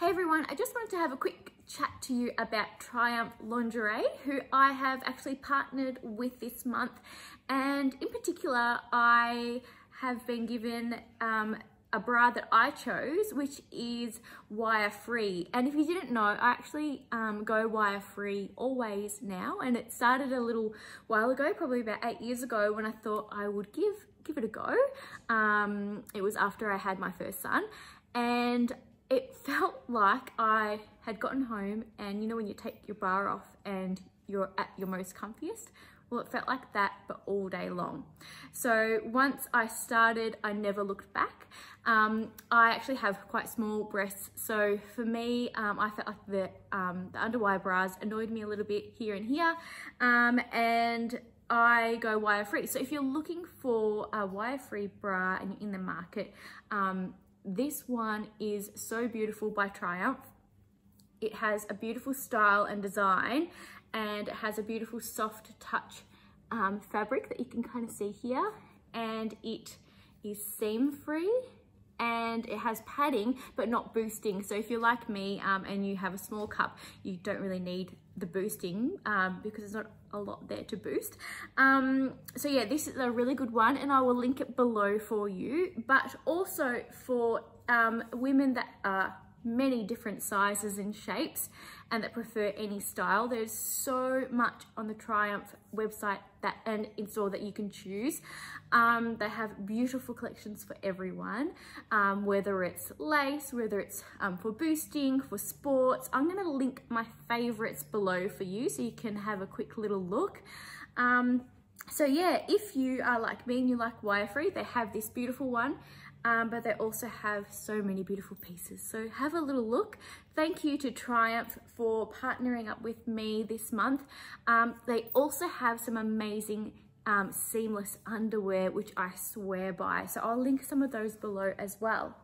Hey everyone, I just wanted to have a quick chat to you about Triumph Lingerie, who I have actually partnered with this month. And in particular, I have been given um, a bra that I chose, which is wire free. And if you didn't know, I actually um, go wire free always now. And it started a little while ago, probably about eight years ago, when I thought I would give give it a go. Um, it was after I had my first son. And it felt like I had gotten home and you know when you take your bra off and you're at your most comfiest? Well, it felt like that, but all day long. So once I started, I never looked back. Um, I actually have quite small breasts. So for me, um, I felt like the, um, the underwire bras annoyed me a little bit here and here. Um, and I go wire free. So if you're looking for a wire free bra and you're in the market, um, this one is So Beautiful by Triumph. It has a beautiful style and design and it has a beautiful soft touch um, fabric that you can kind of see here and it is seam free and it has padding but not boosting. So if you're like me um, and you have a small cup you don't really need the boosting um, because there's not a lot there to boost. Um, so yeah this is a really good one and I will link it below for you. But also for um, women that are many different sizes and shapes and that prefer any style. There's so much on the Triumph website that and in store that you can choose. Um, they have beautiful collections for everyone, um, whether it's lace, whether it's um, for boosting, for sports. I'm gonna link my favorites below for you so you can have a quick little look. Um, so yeah, if you are like me and you like wire free, they have this beautiful one um, but they also have so many beautiful pieces. So have a little look. Thank you to Triumph for partnering up with me this month. Um, they also have some amazing um, seamless underwear, which I swear by. So I'll link some of those below as well.